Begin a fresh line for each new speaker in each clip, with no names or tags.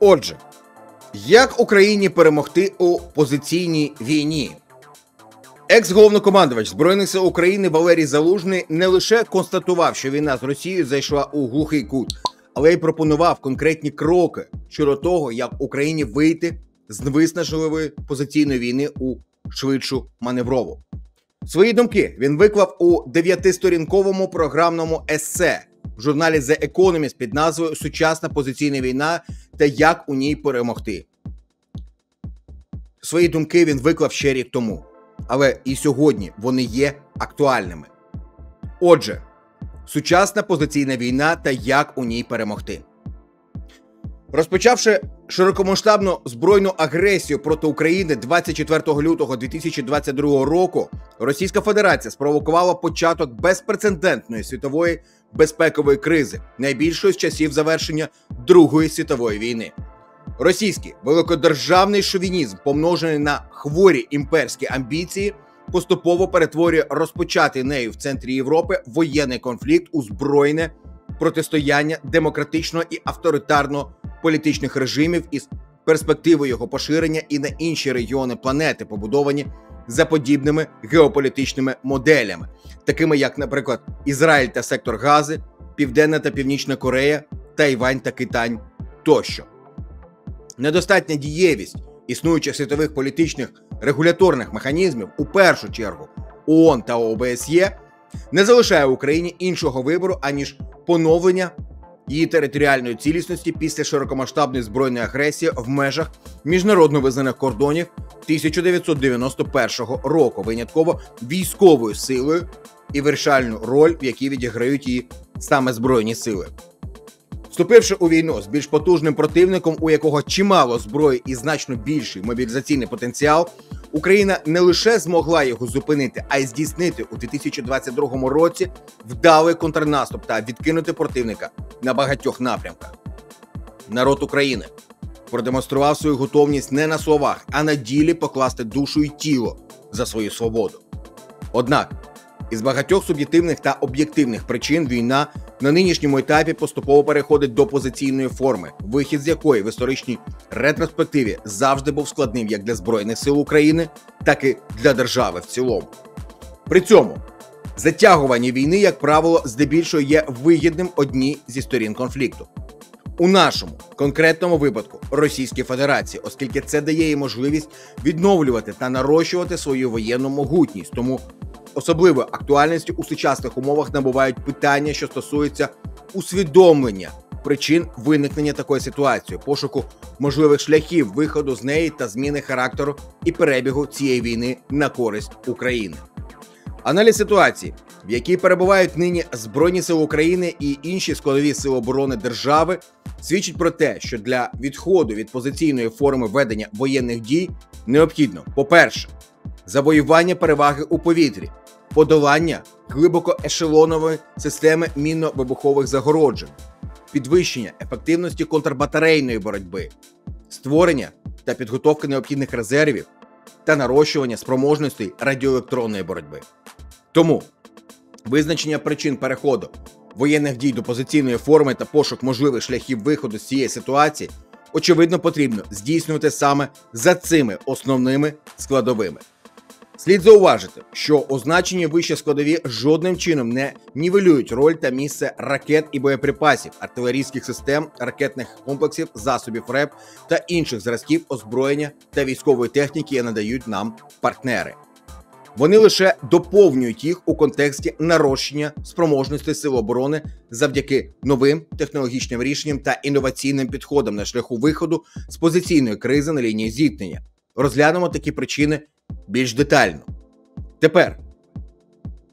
Отже, як Україні перемогти у позиційній війні? Екс-головнокомандувач Збройних сил України Валерій Залужний не лише констатував, що війна з Росією зайшла у глухий кут, але й пропонував конкретні кроки щодо того, як Україні вийти з виснажливої позиційної війни у швидшу маневрову. Свої думки він виклав у дев'ятисторінковому програмному есе журналі The Economist під назвою Сучасна позиційна війна та як у ній перемогти. Свої думки він виклав ще рік тому, але і сьогодні вони є актуальними. Отже, сучасна позиційна війна та як у ній перемогти. Розпочавши широкомасштабну збройну агресію проти України 24 лютого 2022 року, Російська Федерація спровокувала початок безпрецедентної світової безпекової кризи, найбільшої з часів завершення Другої світової війни. Російський великодержавний шовінізм, помножений на хворі імперські амбіції, поступово перетворює розпочатий нею в центрі Європи воєнний конфлікт у збройне протистояння демократичного і авторитарно політичних режимів із перспективою його поширення і на інші регіони планети, побудовані за подібними геополітичними моделями, такими як, наприклад, Ізраїль та сектор Гази, Південна та Північна Корея, Тайвань та Китай тощо. Недостатня дієвість існуючих світових політичних регуляторних механізмів, у першу чергу ООН та ОБСЄ, не залишає Україні іншого вибору аніж поновлення її територіальної цілісності після широкомасштабної збройної агресії в межах міжнародно визнаних кордонів 1991 року, винятково військовою силою і вирішальну роль, в якій відіграють її саме збройні сили. Вступивши у війну з більш потужним противником, у якого чимало зброї і значно більший мобілізаційний потенціал, Україна не лише змогла його зупинити, а й здійснити у 2022 році вдалий контрнаступ та відкинути противника на багатьох напрямках. Народ України продемонстрував свою готовність не на словах, а на ділі покласти душу і тіло за свою свободу. Однак із багатьох суб'єктивних та об'єктивних причин війна на нинішньому етапі поступово переходить до позиційної форми, вихід з якої в історичній ретроспективі завжди був складним як для збройних сил України, так і для держави в цілому. При цьому затягування війни, як правило, здебільшого є вигідним одній зі сторін конфлікту. У нашому конкретному випадку Російській Федерації, оскільки це дає їй можливість відновлювати та нарощувати свою воєнну могутність, тому Особливою актуальністю у сучасних умовах набувають питання, що стосуються усвідомлення причин виникнення такої ситуації, пошуку можливих шляхів виходу з неї та зміни характеру і перебігу цієї війни на користь України. Аналіз ситуації, в якій перебувають нині Збройні сили України і інші складові сили оборони держави, свідчить про те, що для відходу від позиційної форми ведення воєнних дій необхідно, по-перше, завоювання переваги у повітрі, подолання глибокоешелонової системи мінно-вибухових загороджень, підвищення ефективності контрбатарейної боротьби, створення та підготовка необхідних резервів та нарощування спроможностей радіоелектронної боротьби. Тому визначення причин переходу воєнних дій до позиційної форми та пошук можливих шляхів виходу з цієї ситуації очевидно потрібно здійснювати саме за цими основними складовими. Слід зауважити, що означені вище складові жодним чином не нівелюють роль та місце ракет і боєприпасів, артилерійських систем, ракетних комплексів, засобів РЕП та інших зразків озброєння та військової техніки надають нам партнери. Вони лише доповнюють їх у контексті нарощення спроможності сил оборони завдяки новим технологічним рішенням та інноваційним підходам на шляху виходу з позиційної кризи на лінії зіткнення. Розглянемо такі причини більш детально. Тепер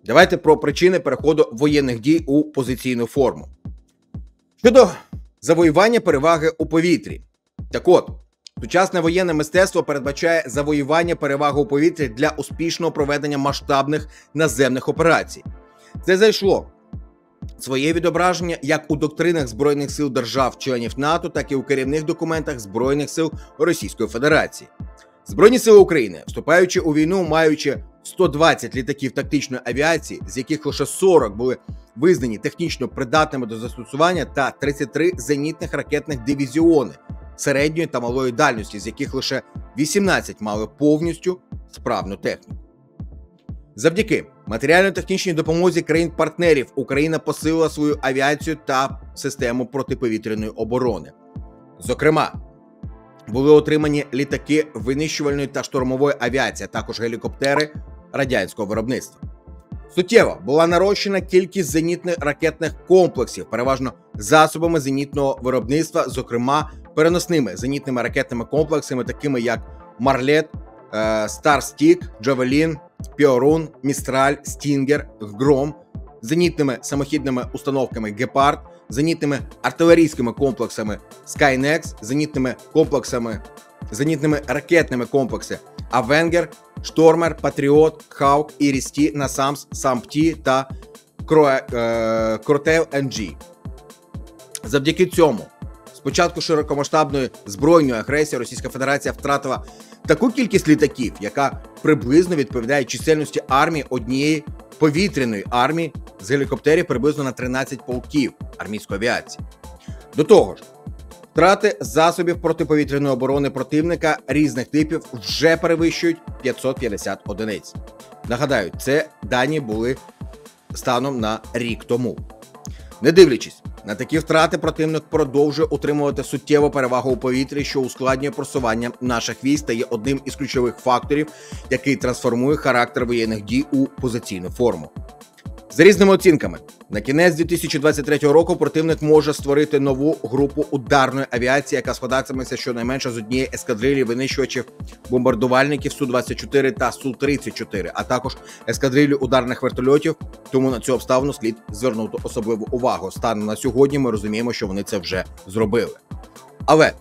давайте про причини переходу воєнних дій у позиційну форму. Щодо завоювання переваги у повітрі. Так от, сучасне воєнне мистецтво передбачає завоювання переваги у повітрі для успішного проведення масштабних наземних операцій. Це зайшло своє відображення як у доктринах Збройних сил держав-членів НАТО, так і у керівних документах Збройних сил Російської Федерації. Збройні сили України, вступаючи у війну, маючи 120 літаків тактичної авіації, з яких лише 40 були визнані технічно придатними до застосування, та 33 зенітних ракетних дивізіони, середньої та малої дальності, з яких лише 18 мали повністю справну техніку. Завдяки матеріально-технічній допомозі країн-партнерів Україна посилила свою авіацію та систему протиповітряної оборони. Зокрема, були отримані літаки винищувальної та штурмової авіації, також гелікоптери радянського виробництва. Суттєво була нарощена кількість зенітних ракетних комплексів, переважно засобами західного виробництва, зокрема переносними зенітними ракетними комплексами, такими як Мартлет, Старстрік, Джавелін, Піорун, Містраль, Стінгер, Гром, зенітними самохідними установками Гепард, зенітними артилерійськими комплексами Skynex, зенітними комплексами, зенітними ракетними комплексами Авенгер, Штормер, Патріот, Хаук, Ірісті, Насамс, Сампті та Кротел НГ. Завдяки цьому, спочатку широкомасштабної збройної агресії, Російська Федерація втратила таку кількість літаків, яка приблизно відповідає чисельності армії однієї повітряної армії з гелікоптерів приблизно на 13 полків армійської авіації. До того ж, втрати засобів протиповітряної оборони противника різних типів вже перевищують 550 одиниць. Нагадаю, це дані були станом на рік тому. Не дивлячись на такі втрати, противник продовжує утримувати суттєву перевагу у повітрі, що ускладнює просування наших військ та є одним із ключових факторів, який трансформує характер воєнних дій у позиційну форму. За різними оцінками, на кінець 2023 року противник може створити нову групу ударної авіації, яка складатиметься щонайменше з однієї ескадрилі винищувачів бомбардувальників су 24 та су 34 а також ескадрилі ударних вертольотів. Тому на цю обставину слід звернути особливу увагу. Станом на сьогодні ми розуміємо, що вони це вже зробили. Але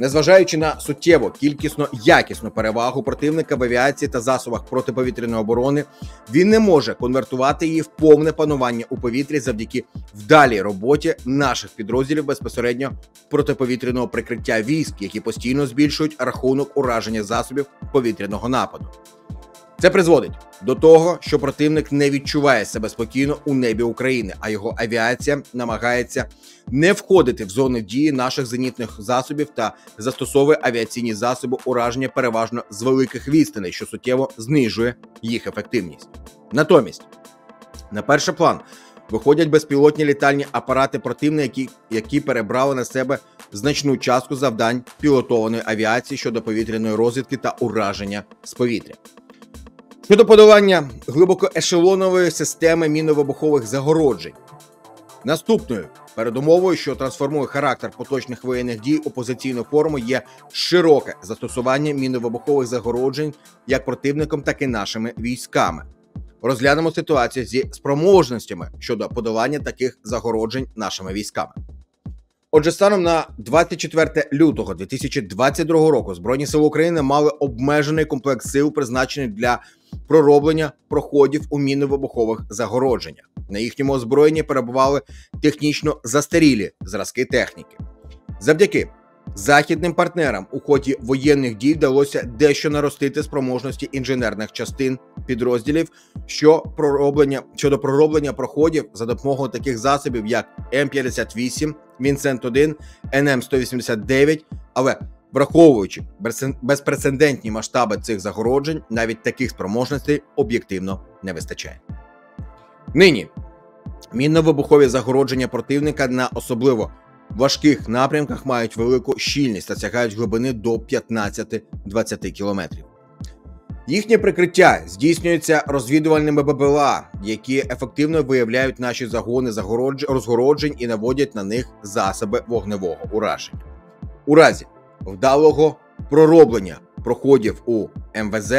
Незважаючи на суттєву кількісно якісну перевагу противника в авіації та засобах протиповітряної оборони, він не може конвертувати її в повне панування у повітрі завдяки вдалій роботі наших підрозділів безпосередньо протиповітряного прикриття військ, які постійно збільшують рахунок ураження засобів повітряного нападу. Це призводить до того, що противник не відчуває себе спокійно у небі України, а його авіація намагається не входити в зони дії наших зенітних засобів та застосовує авіаційні засоби ураження переважно з великих відстаней, що суттєво знижує їх ефективність. Натомість, на перший план виходять безпілотні літальні апарати противника, які, які перебрали на себе значну частку завдань пілотованої авіації щодо повітряної розвідки та ураження з повітря. Щодо подолання глибокоешелонової системи міновибухових загороджень. Наступною передумовою, що трансформує характер поточних воєнних дій у позиційну форму, є широке застосування міновибухових загороджень як противником, так і нашими військами. Розглянемо ситуацію зі спроможностями щодо подолання таких загороджень нашими військами. Отже, станом на 24 лютого 2022 року Збройні сили України мали обмежений комплект сил, призначений для пророблення проходів у мінно-вибухових загородженнях. На їхньому озброєнні перебували технічно застарілі зразки техніки. Завдяки західним партнерам у ході воєнних дій вдалося дещо наростити спроможності інженерних частин підрозділів, що пророблення щодо пророблення проходів за допомогою таких засобів, як М58, Вінсент 1 НМ 189 але Враховуючи безпрецедентні масштаби цих загороджень, навіть таких спроможностей об'єктивно не вистачає. Нині мінно-вибухові загородження противника на особливо важких напрямках мають велику щільність та сягають глибини до 15-20 кілометрів. Їхнє прикриття здійснюється розвідувальними ББЛА, які ефективно виявляють наші загони розгороджень і наводять на них засоби вогневого ураження. У разі вдалого пророблення проходів у МВЗ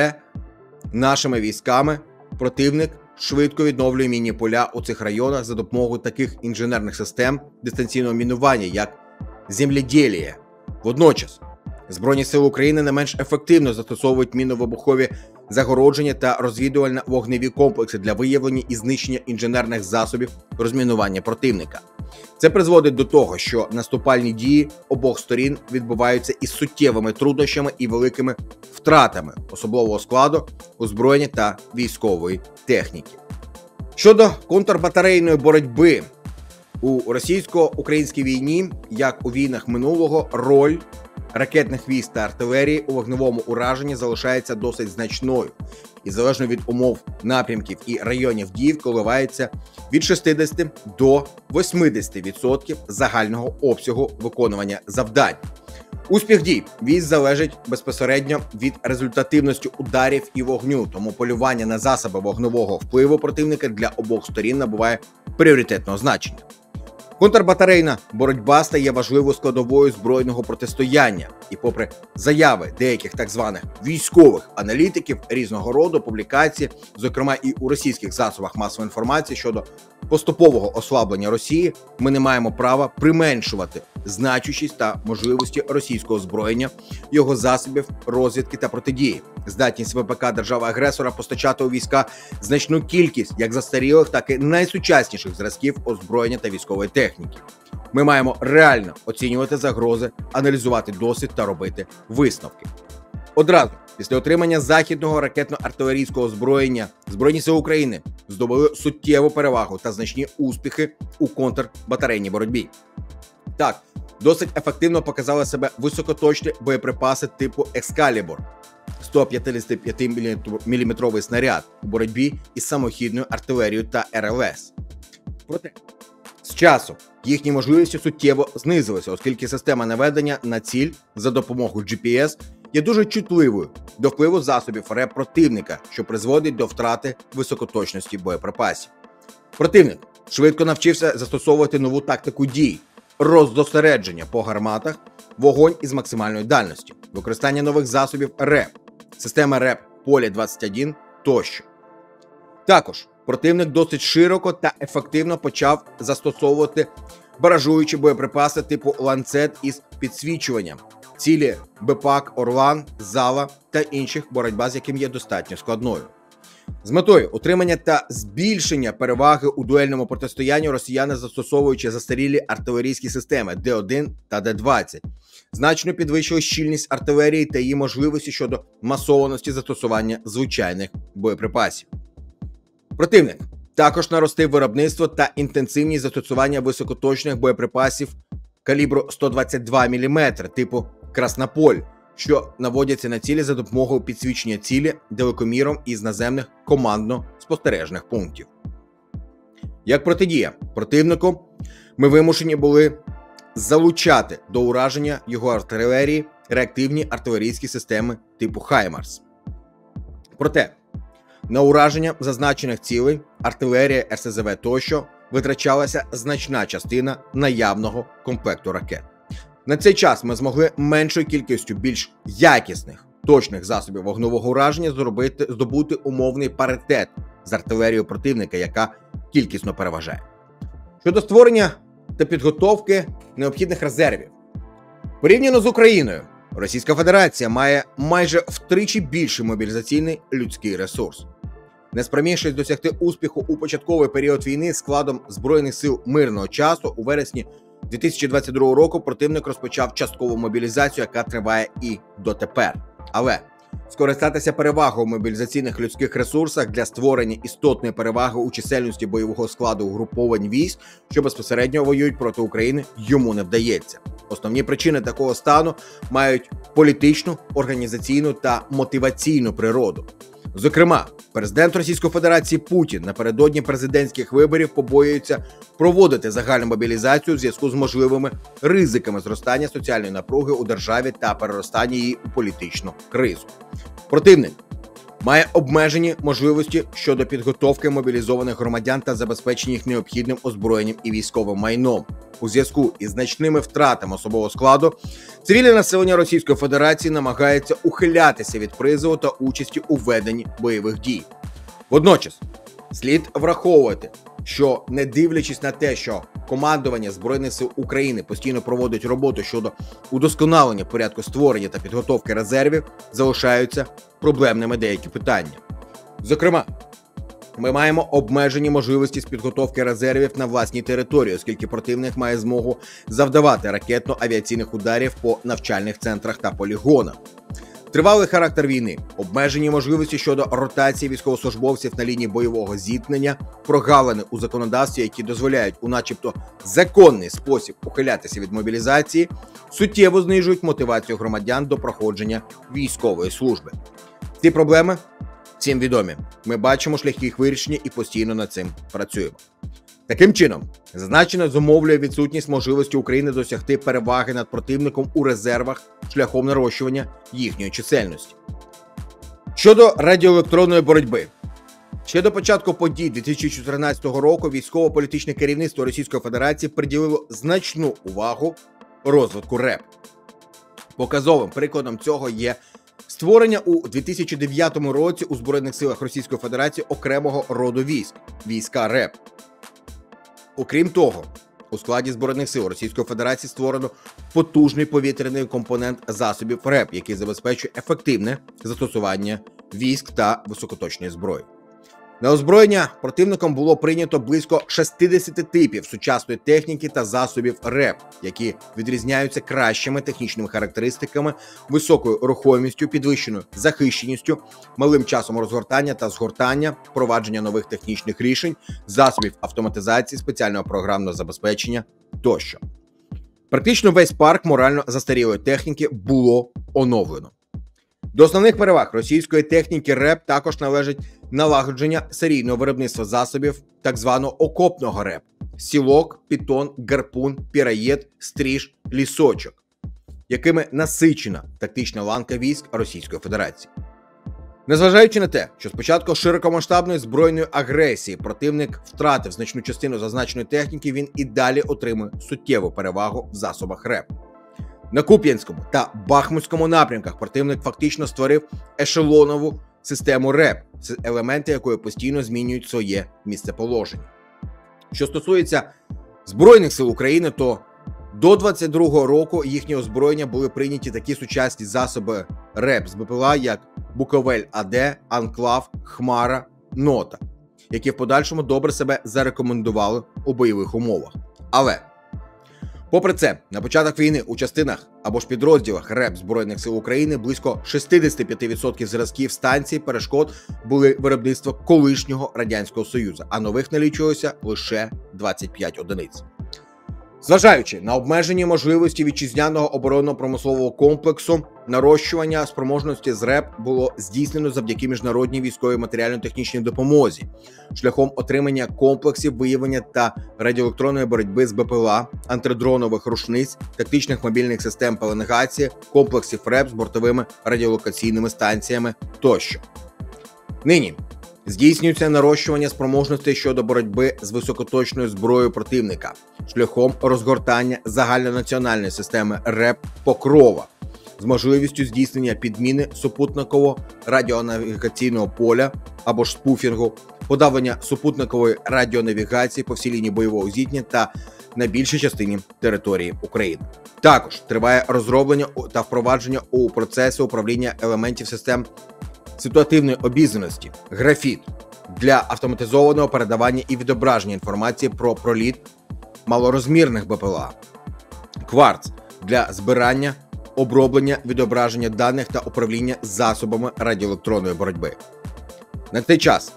нашими військами противник швидко відновлює міні поля у цих районах за допомогою таких інженерних систем дистанційного мінування, як земледілія. Водночас Збройні сили України не менш ефективно застосовують міновибухові загородження та розвідувально-вогневі комплекси для виявлення і знищення інженерних засобів розмінування противника. Це призводить до того, що наступальні дії обох сторін відбуваються із суттєвими труднощами і великими втратами особового складу, озброєння та військової техніки. Щодо контрбатарейної боротьби у російсько-українській війні, як у війнах минулого, роль ракетних військ та артилерії у вогневому ураженні залишається досить значною і залежно від умов напрямків і районів дій коливається від 60 до 80% загального обсягу виконування завдань. Успіх дій військ залежить безпосередньо від результативності ударів і вогню, тому полювання на засоби вогневого впливу противника для обох сторін набуває пріоритетного значення. Контрбатарейна боротьба стає важливою складовою збройного протистояння, і, попри заяви деяких так званих військових аналітиків різного роду публікації, зокрема і у російських засобах масової інформації щодо поступового ослаблення Росії, ми не маємо права применшувати значущість та можливості російського озброєння, його засобів, розвідки та протидії, здатність ВПК держави-агресора постачати у війська значну кількість як застарілих, так і найсучасніших зразків озброєння та військової техніки. Ми маємо реально оцінювати загрози, аналізувати досвід та робити висновки. Одразу після отримання західного ракетно-артилерійського озброєння Збройні сили України здобули суттєву перевагу та значні успіхи у контрбатарейній боротьбі. Так, досить ефективно показали себе високоточні боєприпаси типу Excalibur, 155 мм снаряд у боротьбі із самохідною артилерією та РЛС. Проте з часу їхні можливості суттєво знизилися, оскільки система наведення на ціль за допомогою GPS є дуже чутливою до впливу засобів РЕП противника, що призводить до втрати високоточності боєприпасів. Противник швидко навчився застосовувати нову тактику дій, роздосередження по гарматах, вогонь із максимальної дальності, використання нових засобів РЕП, система РЕП Полі 21 тощо. Також противник досить широко та ефективно почав застосовувати баражуючі боєприпаси типу ланцет із підсвічуванням, цілі БПАК, Орлан, Зала та інших, боротьба з яким є достатньо складною. З метою утримання та збільшення переваги у дуельному протистоянні росіяни застосовуючи застарілі артилерійські системи Д1 та Д20, значно підвищили щільність артилерії та її можливості щодо масованості застосування звичайних боєприпасів. Противник також наростив виробництво та інтенсивність застосування високоточних боєприпасів калібру 122 мм типу Краснополь, що наводяться на цілі за допомогою підсвічення цілі далекоміром із наземних командно-спостережних пунктів. Як протидія противнику, ми вимушені були залучати до ураження його артилерії реактивні артилерійські системи типу Хаймарс. Проте на ураження зазначених цілей, артилерія РСЗВ тощо витрачалася значна частина наявного комплекту ракет. На цей час ми змогли меншою кількістю більш якісних точних засобів вогневого ураження зробити здобути умовний паритет з артилерією противника, яка кількісно переважає. Щодо створення та підготовки необхідних резервів, порівняно з Україною, Російська Федерація має майже втричі більший мобілізаційний людський ресурс. Не спромігшись досягти успіху у початковий період війни складом збройних сил мирного часу у вересні 2022 року противник розпочав часткову мобілізацію, яка триває і дотепер. Але скористатися перевагою в мобілізаційних людських ресурсах для створення істотної переваги у чисельності бойового складу угруповань військ, що безпосередньо воюють проти України, йому не вдається. Основні причини такого стану мають політичну, організаційну та мотиваційну природу. Зокрема, президент Російської Федерації Путін напередодні президентських виборів побоюється проводити загальну мобілізацію в зв'язку з можливими ризиками зростання соціальної напруги у державі та переростання її у політичну кризу. Противник має обмежені можливості щодо підготовки мобілізованих громадян та забезпечення їх необхідним озброєнням і військовим майном. У зв'язку із значними втратами особового складу цивільне населення Російської Федерації намагається ухилятися від призову та участі у веденні бойових дій. Водночас слід враховувати, що не дивлячись на те, що командування збройних сил України постійно проводить роботу щодо удосконалення порядку створення та підготовки резервів, залишаються проблемними деякі питання. Зокрема, ми маємо обмежені можливості з підготовки резервів на власній території, оскільки противник має змогу завдавати ракетно-авіаційних ударів по навчальних центрах та полігонах. Тривалий характер війни, обмежені можливості щодо ротації військовослужбовців на лінії бойового зіткнення, прогалини у законодавстві, які дозволяють у, начебто, законний спосіб ухилятися від мобілізації, суттєво знижують мотивацію громадян до проходження військової служби. Ці проблеми всім відомі. Ми бачимо шляхи їх вирішення і постійно над цим працюємо. Таким чином, зазначено зумовлює відсутність можливості України досягти переваги над противником у резервах шляхом нарощування їхньої чисельності. Щодо радіоелектронної боротьби, ще до початку подій 2014 року військово-політичне керівництво Російської Федерації приділило значну увагу розвитку РЕП. Показовим прикладом цього є створення у 2009 році у Збройних силах Російської Федерації окремого роду військ війська РЕП. Окрім того, у складі збройних сил Російської Федерації створено потужний повітряний компонент засобів РЕП, який забезпечує ефективне застосування військ та високоточної зброї. На озброєння противником було прийнято близько 60 типів сучасної техніки та засобів РЕП, які відрізняються кращими технічними характеристиками, високою рухомістю, підвищеною захищеністю, малим часом розгортання та згортання, впровадження нових технічних рішень, засобів автоматизації, спеціального програмного забезпечення тощо. Практично весь парк морально застарілої техніки було оновлено. До основних переваг російської техніки РЕП також належить налагодження серійного виробництва засобів так званого окопного РЕП: сілок, пітон, гарпун, піраєт, стріж, лісочок, якими насичена тактична ланка військ Російської Федерації. Незважаючи на те, що спочатку широкомасштабної збройної агресії противник втратив значну частину зазначеної техніки, він і далі отримує суттєву перевагу в засобах РЕП. На Куп'янському та Бахмутському напрямках противник фактично створив ешелонову систему РЕП, елементи якої постійно змінюють своє місцеположення. Що стосується Збройних сил України, то до 22-го року їхнє озброєння були прийняті такі сучасні засоби РЕП з БПЛА, як Буковель АД, Анклав, Хмара, Нота, які в подальшому добре себе зарекомендували у бойових умовах. Але Попри це, на початок війни у частинах або ж підрозділах РЕП Збройних сил України близько 65% зразків станцій перешкод були виробництво колишнього радянського союзу, а нових налічувалося лише 25 одиниць. Зважаючи на обмежені можливості вітчизняного оборонно-промислового комплексу, нарощування спроможності з РЕП було здійснено завдяки міжнародній військовій матеріально-технічній допомозі, шляхом отримання комплексів виявлення та радіоелектронної боротьби з БПЛА, антидронових рушниць, тактичних мобільних систем пеленгації, комплексів РЕП з бортовими радіолокаційними станціями тощо. Нині Здійснюється нарощування спроможностей щодо боротьби з високоточною зброєю противника шляхом розгортання загальнонаціональної системи РЕП Покрова з можливістю здійснення підміни супутникового радіонавігаційного поля або ж спуфінгу, подавлення супутникової радіонавігації по всій лінії бойового зіткнення та на більшій частині території України. Також триває розроблення та впровадження у процеси управління елементів систем ситуативної обізнаності, графіт для автоматизованого передавання і відображення інформації про проліт малорозмірних БПЛА, кварц для збирання, оброблення, відображення даних та управління засобами радіоелектронної боротьби. На цей час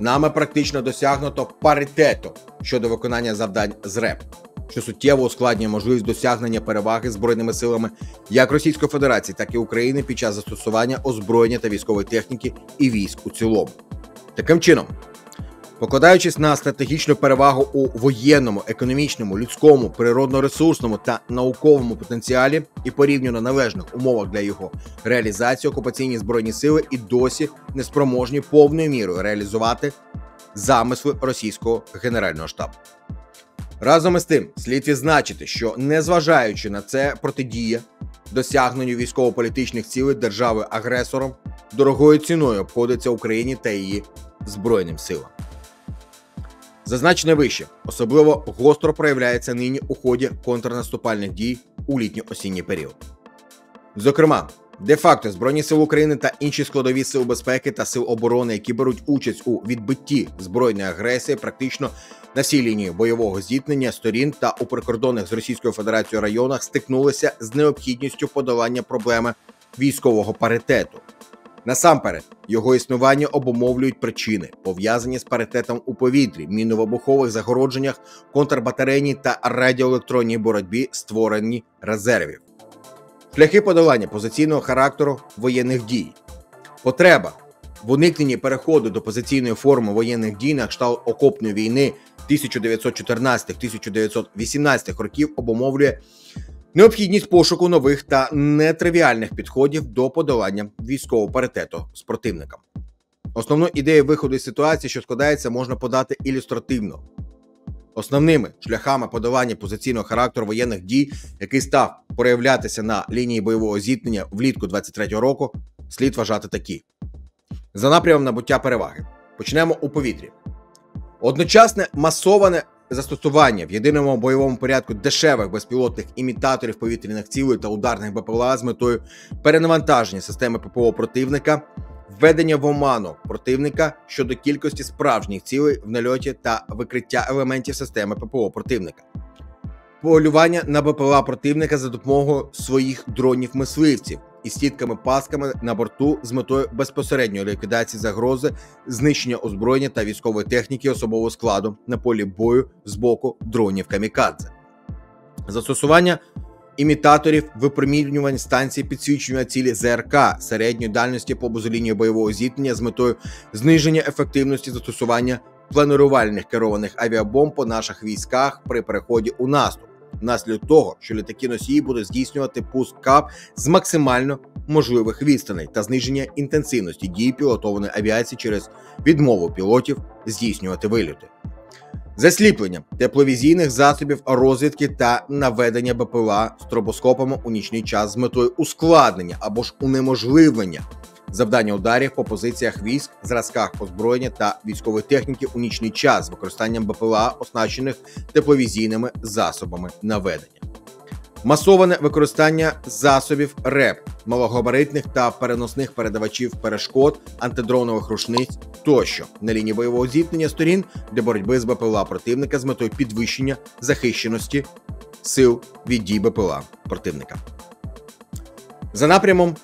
нами практично досягнуто паритету щодо виконання завдань з РЕП що суттєво ускладнює можливість досягнення переваги збройними силами як Російської Федерації, так і України під час застосування озброєння та військової техніки і військ у цілому. Таким чином, покладаючись на стратегічну перевагу у воєнному, економічному, людському, природно-ресурсному та науковому потенціалі і порівняно належних умовах для його реалізації, окупаційні збройні сили і досі неспроможні повною мірою реалізувати замисли російського генерального штабу. Разом із тим, слід відзначити, що незважаючи на це протидія досягненню військово-політичних цілей держави агресором дорогою ціною обходиться Україні та її збройним силам. Зазначене вище особливо гостро проявляється нині у ході контрнаступальних дій у літньо-осінній період. Зокрема, де-факто Збройні сили України та інші складові сил безпеки та сил оборони, які беруть участь у відбитті збройної агресії, практично на всій лінії бойового зіткнення сторін та у прикордонних з Російською Федерацією районах стикнулися з необхідністю подолання проблеми військового паритету. Насамперед, його існування обумовлюють причини, пов'язані з паритетом у повітрі, мінно-вибухових загородженнях, контрбатарейній та радіоелектронній боротьбі, створенні резервів, шляхи подолання позиційного характеру воєнних дій, потреба в уникненні переходу до позиційної форми воєнних дій на кшталт окопної війни 1914-1918 років обумовлює необхідність пошуку нових та нетривіальних підходів до подолання військового паритету з противником. Основну ідею виходу із ситуації, що складається, можна подати ілюстративно. Основними шляхами подолання позиційного характеру воєнних дій, який став проявлятися на лінії бойового зіткнення влітку 23-го року, слід вважати такі: за напрямом набуття переваги. Почнемо у повітрі. Одночасне масоване застосування в єдиному бойовому порядку дешевих безпілотних імітаторів повітряних цілей та ударних БПЛА з метою перенавантаження системи ППО противника, введення в оману противника щодо кількості справжніх цілей в нальоті та викриття елементів системи ППО противника. Полювання на БПЛА противника за допомогою своїх дронів-мисливців із сітками пасками на борту з метою безпосередньої ліквідації загрози, знищення озброєння та військової техніки особового складу на полі бою з боку дронів камікадзе, застосування імітаторів випромінювань станції підсвічування цілі ЗРК середньої дальності поблизу лінії бойового зіткнення з метою зниження ефективності застосування планирувальних керованих авіабомб по наших військах при переході у наступ внаслідок того, що літаки носії будуть здійснювати пуск КАП з максимально можливих відстаней та зниження інтенсивності дії пілотованої авіації через відмову пілотів здійснювати вильоти. Засліплення тепловізійних засобів розвідки та наведення БПЛА з тробоскопами у нічний час з метою ускладнення або ж унеможливлення завдання ударів по позиціях військ, зразках озброєння та військової техніки у нічний час з використанням БПЛА, оснащених тепловізійними засобами наведення. Масоване використання засобів РЕП, малогабаритних та переносних передавачів перешкод, антидронових рушниць тощо на лінії бойового зіткнення сторін для боротьби з БПЛА противника з метою підвищення захищеності сил від дій БПЛА противника. За напрямом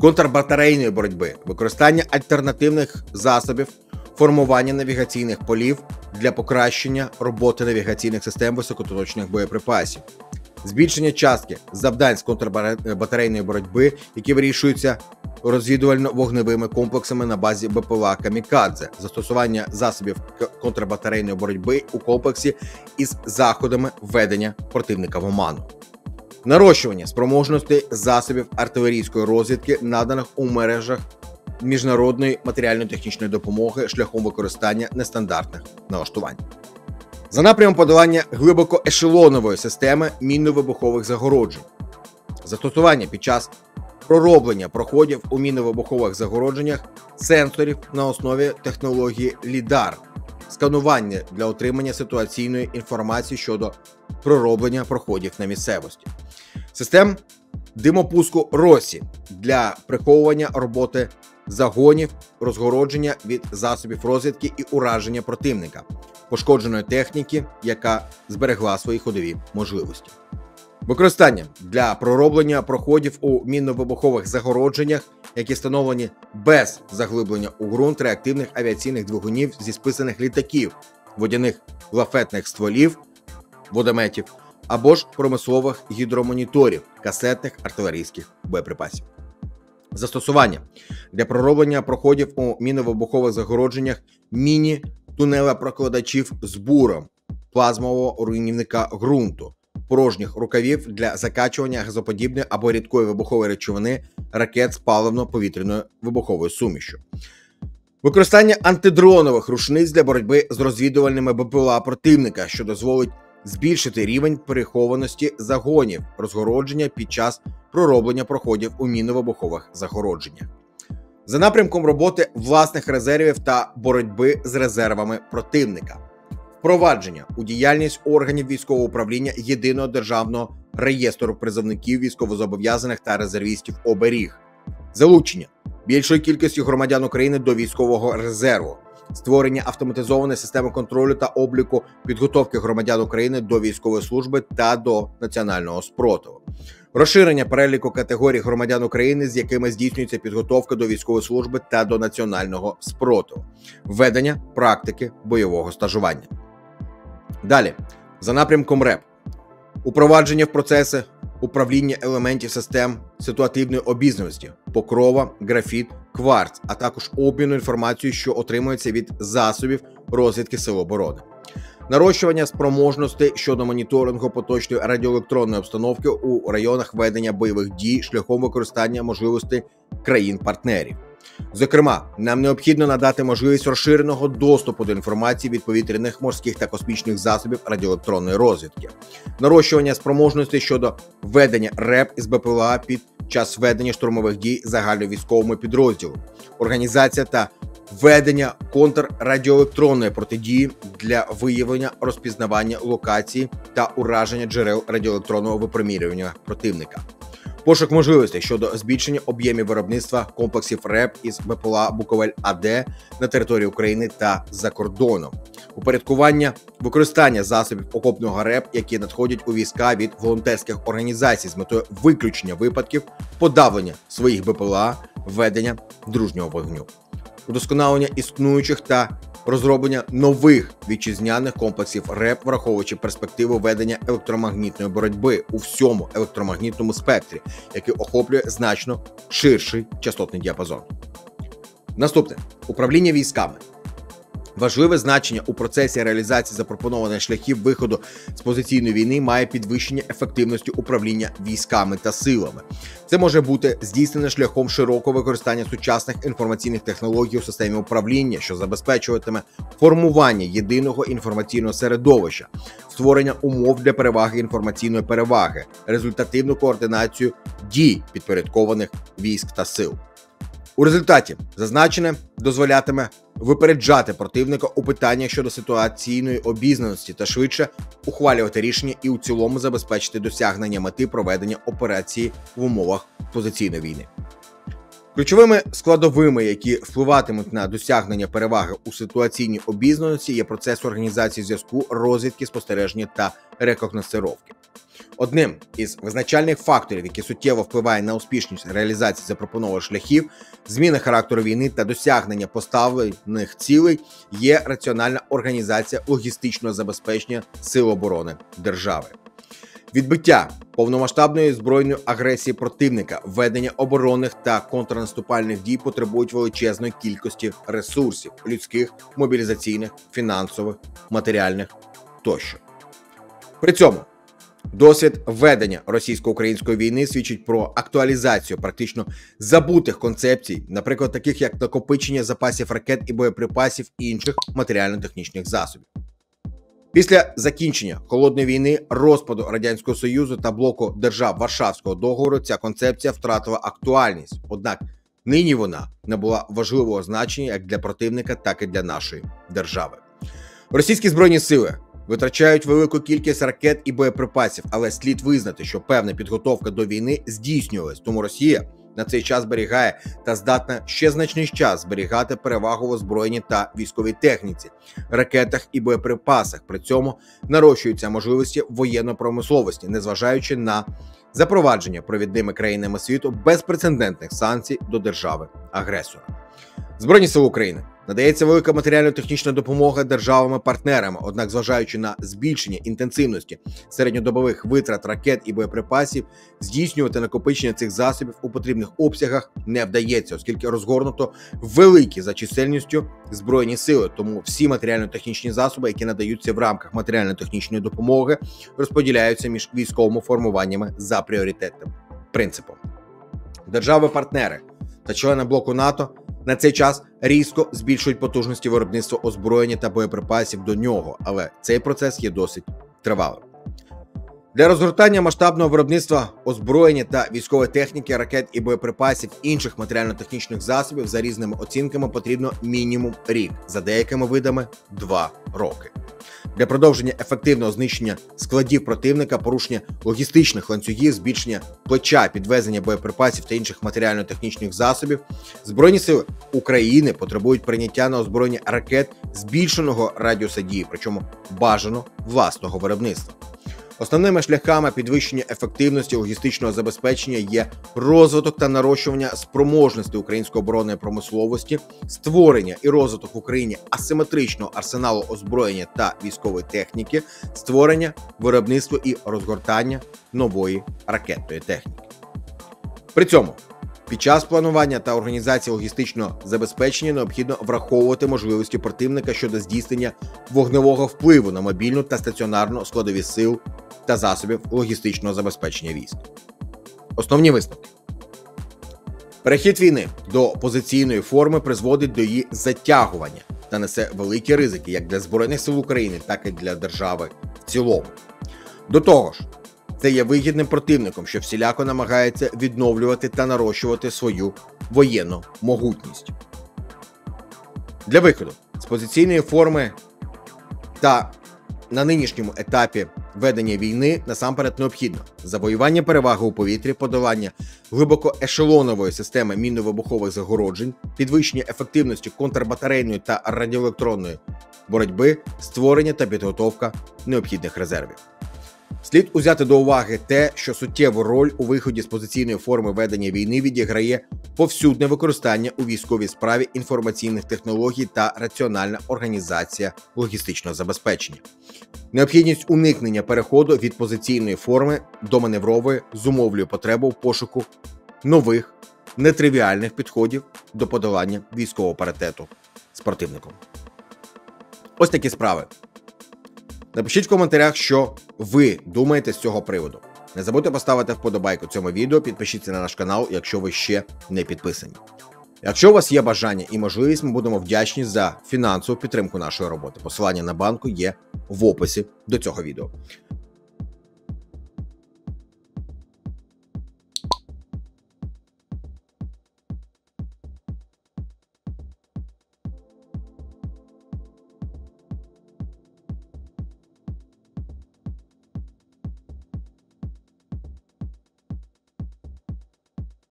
контрбатарейної боротьби, використання альтернативних засобів, формування навігаційних полів для покращення роботи навігаційних систем високоточних боєприпасів, збільшення частки завдань з контрбатарейної боротьби, які вирішуються розвідувально-вогневими комплексами на базі БПЛА Камікадзе, застосування засобів контрбатарейної боротьби у комплексі із заходами введення противника в оману нарощування спроможності засобів артилерійської розвідки, наданих у мережах міжнародної матеріально-технічної допомоги шляхом використання нестандартних налаштувань. За напрямом подолання глибоко ешелонової системи мінно-вибухових загороджень, застосування під час пророблення проходів у мінно-вибухових загородженнях сенсорів на основі технології LIDAR, сканування для отримання ситуаційної інформації щодо пророблення проходів на місцевості, систем димопуску Росі для приховування роботи загонів, розгородження від засобів розвідки і ураження противника, пошкодженої техніки, яка зберегла свої ходові можливості. Використання для пророблення проходів у мінно-вибухових загородженнях, які встановлені без заглиблення у ґрунт реактивних авіаційних двигунів зі списаних літаків, водяних лафетних стволів, водометів або ж промислових гідромоніторів касетних артилерійських боєприпасів. Застосування для пророблення проходів у мінно-вибухових загородженнях міні-тунелепрокладачів з буром, плазмового руйнівника ґрунту, порожніх рукавів для закачування газоподібної або рідкої вибухової речовини ракет з паливно-повітряною вибуховою сумішю. Використання антидронових рушниць для боротьби з розвідувальними БПЛА противника, що дозволить збільшити рівень перехованості загонів розгородження під час пророблення проходів у мінно-вибухових загородженнях. За напрямком роботи власних резервів та боротьби з резервами противника, впровадження у діяльність органів військового управління єдиного державного реєстру призовників військовозобов'язаних та резервістів оберіг, залучення. Більшої кількості громадян України до військового резерву, створення автоматизованої системи контролю та обліку підготовки громадян України до військової служби та до національного спротиву, розширення переліку категорій громадян України, з якими здійснюється підготовка до військової служби та до національного спротиву, введення практики бойового стажування. Далі, за напрямком РЕП, упровадження в процеси управління елементів систем ситуативної обізнаності, покрова, графіт, кварц, а також обміну інформацією, що отримується від засобів розвідки сил оборони. Нарощування спроможностей щодо моніторингу поточної радіоелектронної обстановки у районах ведення бойових дій шляхом використання можливостей країн-партнерів. Зокрема, нам необхідно надати можливість розширеного доступу до інформації від повітряних, морських та космічних засобів радіоелектронної розвідки, нарощування спроможності щодо ведення РЕП із БПЛА під час ведення штурмових дій загальновійськовому підрозділу, організація та ведення контррадіоелектронної протидії для виявлення розпізнавання локації та ураження джерел радіоелектронного випромірювання противника. Пошук можливостей щодо збільшення об'ємів виробництва комплексів РЕП із БПЛА Буковель АД на території України та за кордоном, упорядкування використання засобів окопного РЕП, які надходять у війська від волонтерських організацій з метою виключення випадків подавлення своїх БПЛА, ведення дружнього вогню, удосконалення існуючих та розроблення нових вітчизняних комплексів РЕП, враховуючи перспективу ведення електромагнітної боротьби у всьому електромагнітному спектрі, який охоплює значно ширший частотний діапазон. Наступне управління військами. Важливе значення у процесі реалізації запропонованих шляхів виходу з позиційної війни має підвищення ефективності управління військами та силами. Це може бути здійснене шляхом широкого використання сучасних інформаційних технологій у системі управління, що забезпечуватиме формування єдиного інформаційного середовища, створення умов для переваги інформаційної переваги, результативну координацію дій підпорядкованих військ та сил. У результаті зазначене дозволятиме випереджати противника у питаннях щодо ситуаційної обізнаності та швидше ухвалювати рішення і у цілому забезпечити досягнення мети проведення операції в умовах позиційної війни. Ключовими складовими, які впливатимуть на досягнення переваги у ситуаційній обізнаності, є процес організації зв'язку, розвідки, спостереження та рекогносцировки. Одним із визначальних факторів, які суттєво впливає на успішність реалізації запропонованих шляхів, зміни характеру війни та досягнення поставлених цілей, є раціональна організація логістичного забезпечення сил оборони держави. Відбиття повномасштабної збройної агресії противника, ведення оборонних та контрнаступальних дій потребують величезної кількості ресурсів людських, мобілізаційних, фінансових, матеріальних тощо. При цьому Досвід ведення російсько-української війни свідчить про актуалізацію практично забутих концепцій, наприклад, таких як накопичення запасів ракет і боєприпасів і інших матеріально-технічних засобів. Після закінчення холодної війни, розпаду радянського союзу та блоку держав Варшавського договору ця концепція втратила актуальність однак нині вона не була важливого значення як для противника, так і для нашої держави. Російські збройні сили витрачають велику кількість ракет і боєприпасів, але слід визнати, що певна підготовка до війни здійснювалась, тому Росія на цей час зберігає та здатна ще значний час зберігати перевагу в озброєнні та військовій техніці, ракетах і боєприпасах. При цьому нарощуються можливості воєнно-промисловості, незважаючи на запровадження провідними країнами світу безпрецедентних санкцій до держави агресора. Збройні сили України надається велика матеріально-технічна допомога державами-партнерами. Однак, зважаючи на збільшення інтенсивності середньодобових витрат ракет і боєприпасів, здійснювати накопичення цих засобів у потрібних обсягах не вдається, оскільки розгорнуто великі за чисельністю збройні сили. Тому всі матеріально-технічні засоби, які надаються в рамках матеріально-технічної допомоги, розподіляються між військовими формуваннями за пріоритетним принципом. Держави-партнери та члени блоку НАТО на цей час різко збільшують потужності виробництва озброєння та боєприпасів до нього, але цей процес є досить тривалим. Для розгортання масштабного виробництва озброєння та військової техніки, ракет і боєприпасів інших матеріально-технічних засобів за різними оцінками потрібно мінімум рік, за деякими видами два роки для продовження ефективного знищення складів противника, порушення логістичних ланцюгів, збільшення плеча, підвезення боєприпасів та інших матеріально-технічних засобів, збройні сили України потребують прийняття на озброєння ракет збільшеного радіуса дії, причому бажано власного виробництва. Основними шляхами підвищення ефективності логістичного забезпечення є розвиток та нарощування спроможності української оборонної промисловості, створення і розвиток в Україні асиметричного арсеналу озброєння та військової техніки, створення, виробництво і розгортання нової ракетної техніки. При цьому під час планування та організації логістичного забезпечення необхідно враховувати можливості противника щодо здійснення вогневого впливу на мобільну та стаціонарну складові сил та засобів логістичного забезпечення військ. Основні висновки. Перехід війни до позиційної форми призводить до її затягування та несе великі ризики як для Збройних сил України, так і для держави в цілому. До того ж, це є вигідним противником, що всіляко намагається відновлювати та нарощувати свою воєнну могутність. Для виходу з позиційної форми та на нинішньому етапі ведення війни насамперед необхідно завоювання переваги у повітрі, подолання глибоко ешелонової системи мінно-вибухових загороджень, підвищення ефективності контрбатарейної та радіоелектронної боротьби, створення та підготовка необхідних резервів. Слід узяти до уваги те, що суттєву роль у виході з позиційної форми ведення війни відіграє повсюдне використання у військовій справі інформаційних технологій та раціональна організація логістичного забезпечення. Необхідність уникнення переходу від позиційної форми до маневрової зумовлює потребу в пошуку нових нетривіальних підходів до подолання військового паритету з противником. Ось такі справи. Напишіть в коментарях, що ви думаєте з цього приводу. Не забудьте поставити вподобайку цьому відео, підпишіться на наш канал, якщо ви ще не підписані. Якщо у вас є бажання і можливість, ми будемо вдячні за фінансову підтримку нашої роботи. Посилання на банку є в описі до цього відео.